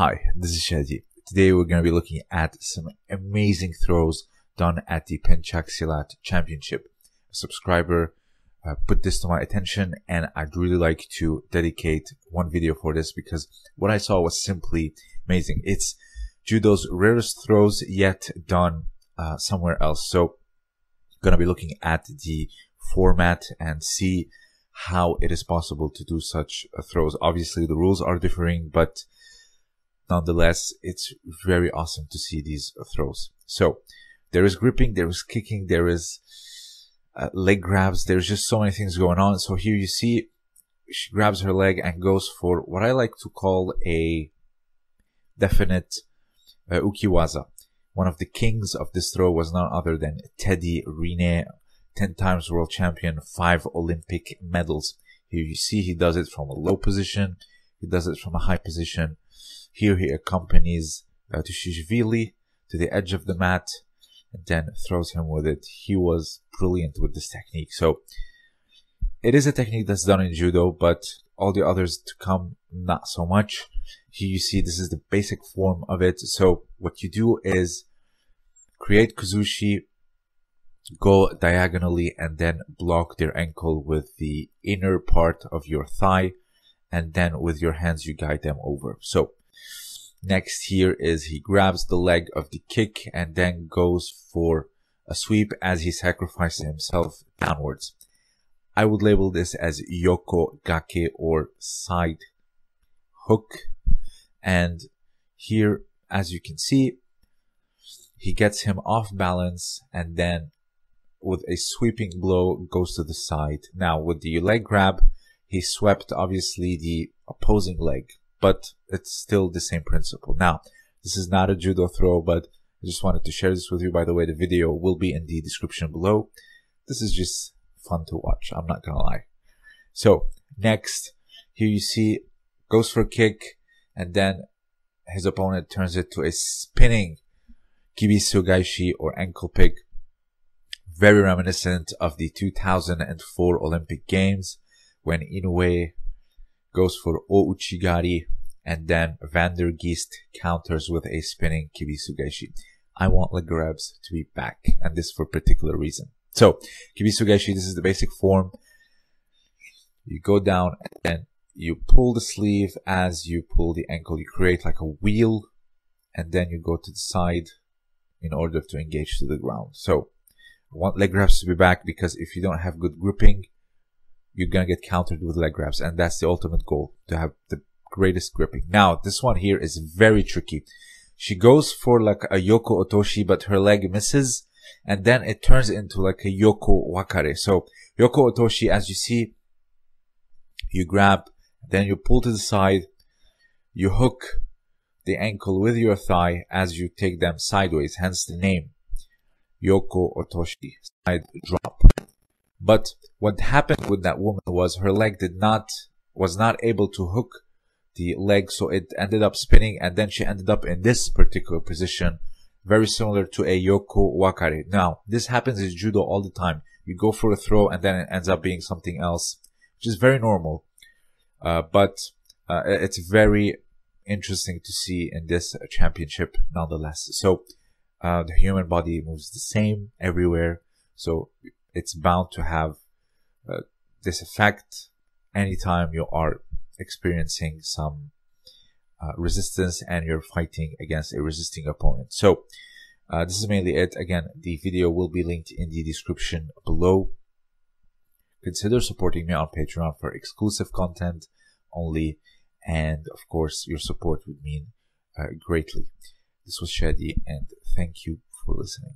Hi, this is Chadi. Today we're going to be looking at some amazing throws done at the Pencak Silat Championship. A subscriber uh, put this to my attention and I'd really like to dedicate one video for this because what I saw was simply amazing. It's judo's rarest throws yet done uh, somewhere else. So going to be looking at the format and see how it is possible to do such uh, throws. Obviously the rules are differing, but nonetheless, it's very awesome to see these throws. So there is gripping, there is kicking, there is uh, leg grabs. There's just so many things going on. So here you see she grabs her leg and goes for what I like to call a definite uh, ukiwaza. One of the kings of this throw was none other than Teddy Riner, 10 times world champion, five Olympic medals. Here you see he does it from a low position. He does it from a high position. Here he accompanies Tushishvili to the edge of the mat and then throws him with it. He was brilliant with this technique. So it is a technique that's done in judo, but all the others to come, not so much. Here you see this is the basic form of it. So what you do is create kuzushi, go diagonally and then block their ankle with the inner part of your thigh. And then with your hands, you guide them over. So Next here is he grabs the leg of the kick and then goes for a sweep as he sacrifices himself downwards. I would label this as Yoko Gake or side hook. And here, as you can see, he gets him off balance and then with a sweeping blow goes to the side. Now with the leg grab, he swept obviously the opposing leg but it's still the same principle. Now, this is not a judo throw, but I just wanted to share this with you. By the way, the video will be in the description below. This is just fun to watch. I'm not gonna lie. So next, here you see goes for a kick and then his opponent turns it to a spinning kibisu gaeshi or ankle pick. Very reminiscent of the 2004 Olympic Games when Inoue goes for O Uchigari, and then Van der Geest counters with a spinning Kibisu Gaeshi. I want leg grabs to be back, and this for a particular reason. So, Kibisu Gaeshi, this is the basic form. You go down and you pull the sleeve as you pull the ankle. You create like a wheel, and then you go to the side in order to engage to the ground. So, I want leg grabs to be back because if you don't have good gripping, you're gonna get countered with leg grabs, and that's the ultimate goal to have the greatest gripping. Now, this one here is very tricky. She goes for like a Yoko Otoshi, but her leg misses, and then it turns into like a Yoko Wakare. So, Yoko Otoshi, as you see, you grab, then you pull to the side, you hook the ankle with your thigh as you take them sideways, hence the name. Yoko Otoshi, side drop. But what happened with that woman was her leg did not, was not able to hook the leg, so it ended up spinning, and then she ended up in this particular position, very similar to a Yoko Wakare. Now, this happens in judo all the time. You go for a throw, and then it ends up being something else, which is very normal. Uh, but uh, it's very interesting to see in this championship nonetheless. So, uh, the human body moves the same everywhere. So it's bound to have uh, this effect anytime you are experiencing some uh, resistance and you're fighting against a resisting opponent. So uh, this is mainly it. Again, the video will be linked in the description below. Consider supporting me on Patreon for exclusive content only. And of course, your support would mean uh, greatly. This was Chadi and thank you for listening.